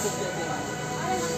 Obrigado.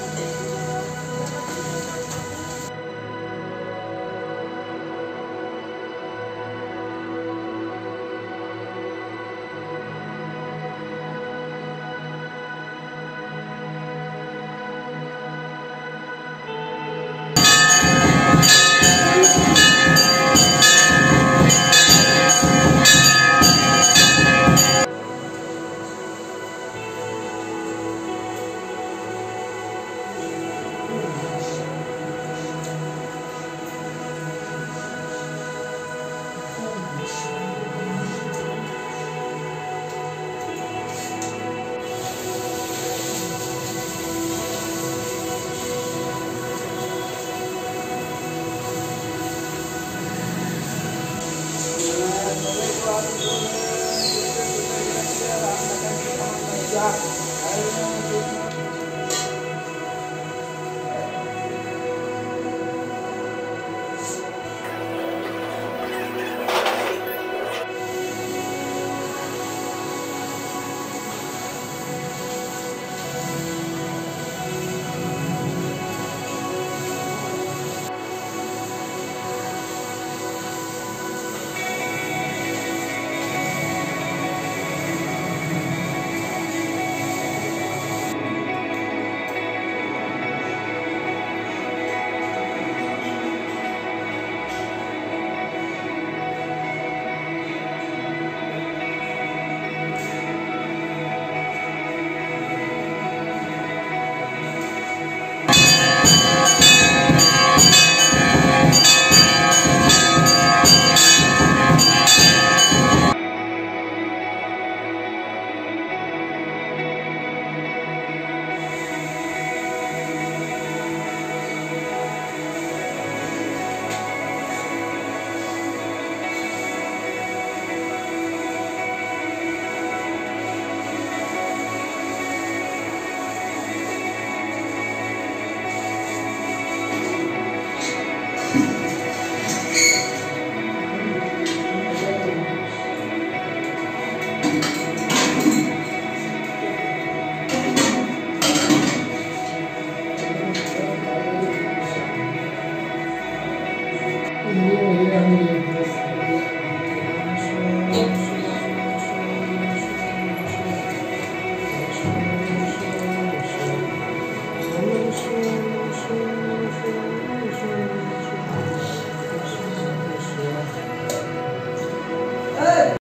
Thank